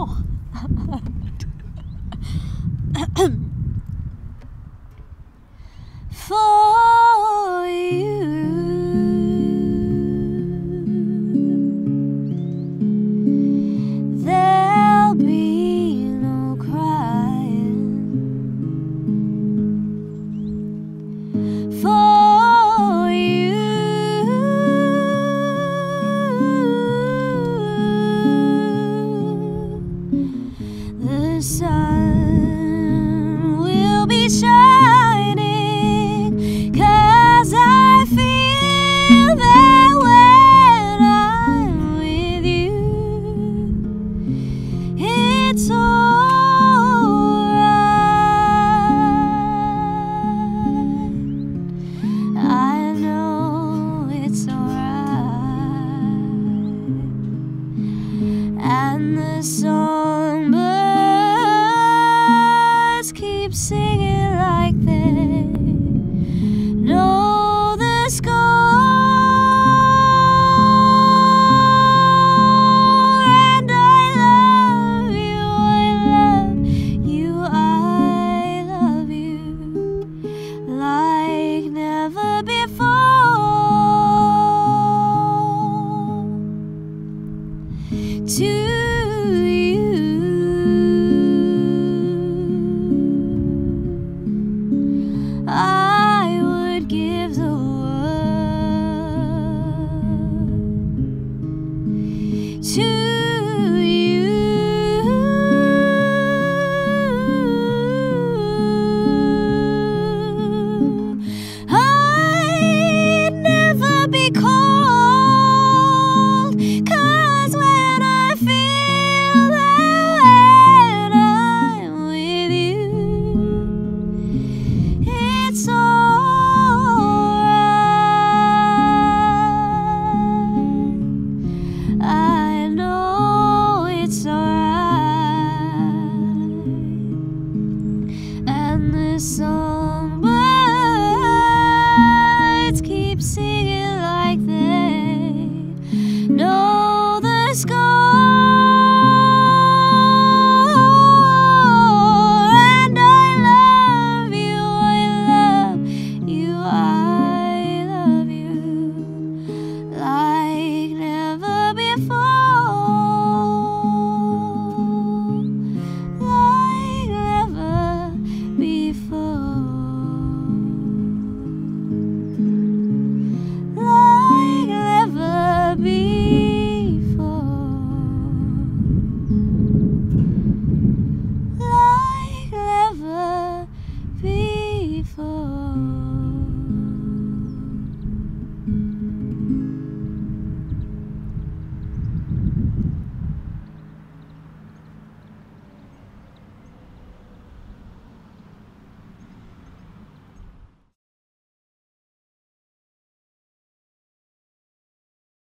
哦。the songbirds keep singing like they know the score. And I love you, I love you, I love you like never before. To to